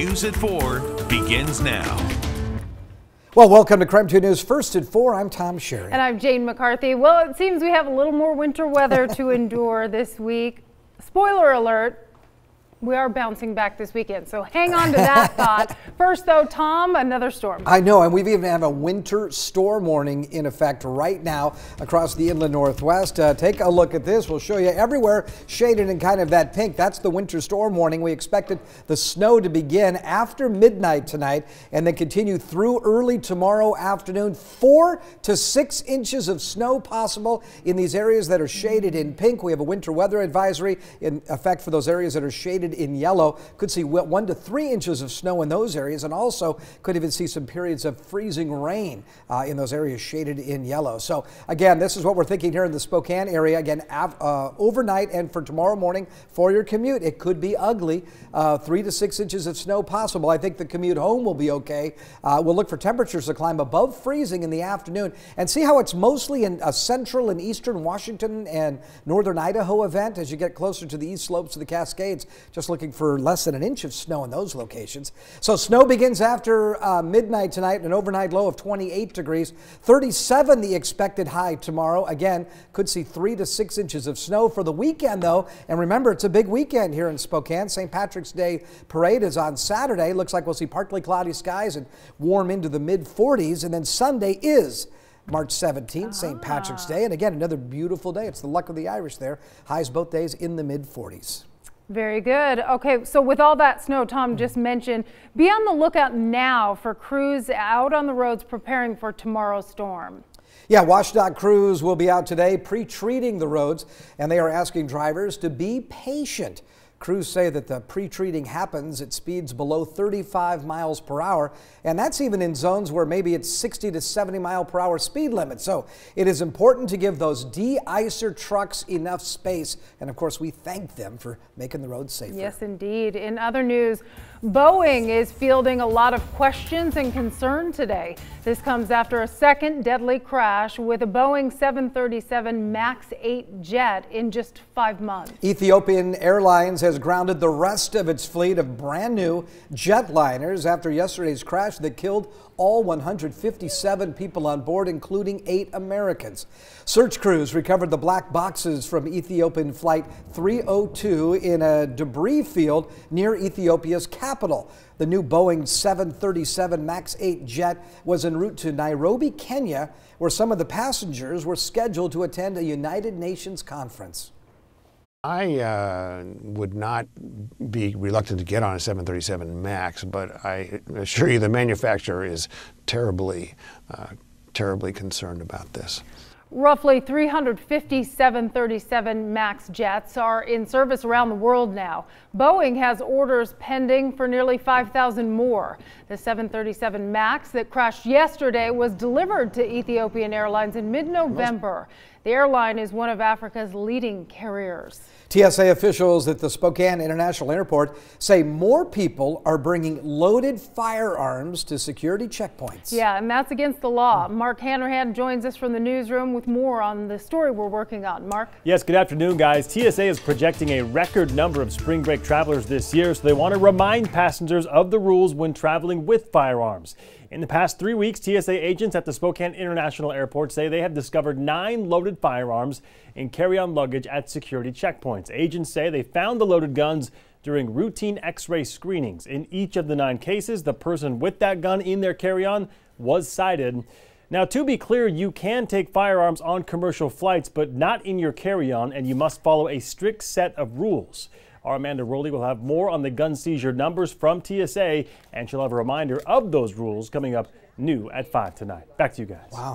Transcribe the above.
News at 4 begins now. Well, welcome to KREM 2 News First at 4. I'm Tom Sherry. And I'm Jane McCarthy. Well, it seems we have a little more winter weather to endure this week. Spoiler alert, we are bouncing back this weekend, so hang on to that thought. First, though, Tom, another storm. I know, and we've even have a winter storm warning in effect right now across the inland northwest. Uh, take a look at this. We'll show you everywhere shaded in kind of that pink. That's the winter storm warning. We expected the snow to begin after midnight tonight and then continue through early tomorrow afternoon. Four to six inches of snow possible in these areas that are shaded in pink. We have a winter weather advisory in effect for those areas that are shaded in yellow. Could see one to three inches of snow in those areas, and also could even see some periods of freezing rain uh, in those areas shaded in yellow. So again, this is what we're thinking here in the Spokane area. Again, uh, overnight and for tomorrow morning for your commute, it could be ugly. Uh, three to six inches of snow possible. I think the commute home will be okay. Uh, we'll look for temperatures to climb above freezing in the afternoon and see how it's mostly in a central and eastern Washington and northern Idaho event as you get closer to the east slopes of the Cascades. Just just looking for less than an inch of snow in those locations. So snow begins after uh, midnight tonight, an overnight low of 28 degrees. 37 the expected high tomorrow. Again, could see three to six inches of snow for the weekend though. And remember, it's a big weekend here in Spokane. St. Patrick's Day parade is on Saturday. Looks like we'll see partly cloudy skies and warm into the mid 40s. And then Sunday is March 17th, St. Patrick's Day. And again, another beautiful day. It's the luck of the Irish there. Highs both days in the mid 40s. Very good. Okay, so with all that snow Tom hmm. just mentioned, be on the lookout now for crews out on the roads preparing for tomorrow's storm. Yeah, WashDOT crews will be out today pre-treating the roads, and they are asking drivers to be patient. Crews say that the pre-treating happens at speeds below 35 miles per hour, and that's even in zones where maybe it's 60 to 70 mile per hour speed limit. So it is important to give those de-icer trucks enough space, and of course we thank them for making the roads safer. Yes, indeed. In other news, Boeing is fielding a lot of questions and concern today. This comes after a second deadly crash with a Boeing 737 MAX 8 jet in just five months. Ethiopian Airlines has grounded the rest of its fleet of brand new jetliners after yesterday's crash that killed all 157 people on board, including eight Americans. Search crews recovered the black boxes from Ethiopian Flight 302 in a debris field near Ethiopia's capital. The new Boeing 737 MAX 8 jet was en route to Nairobi, Kenya, where some of the passengers were scheduled to attend a United Nations conference. I uh, would not be reluctant to get on a 737 MAX, but I assure you the manufacturer is terribly, uh, terribly concerned about this. Roughly 350 737 MAX jets are in service around the world now. Boeing has orders pending for nearly 5,000 more. The 737 MAX that crashed yesterday was delivered to Ethiopian Airlines in mid-November. The airline is one of Africa's leading carriers. TSA officials at the Spokane International Airport say more people are bringing loaded firearms to security checkpoints. Yeah, and that's against the law. Mark Hanrahan joins us from the newsroom with more on the story we're working on. Mark? Yes, good afternoon, guys. TSA is projecting a record number of spring break travelers this year, so they want to remind passengers of the rules when traveling with firearms. In the past three weeks, TSA agents at the Spokane International Airport say they have discovered nine loaded firearms in carry-on luggage at security checkpoints. Agents say they found the loaded guns during routine x-ray screenings. In each of the nine cases, the person with that gun in their carry-on was cited. Now, to be clear, you can take firearms on commercial flights, but not in your carry-on, and you must follow a strict set of rules. Our Amanda Rowley will have more on the gun seizure numbers from TSA, and she'll have a reminder of those rules coming up new at 5 tonight. Back to you guys. Wow.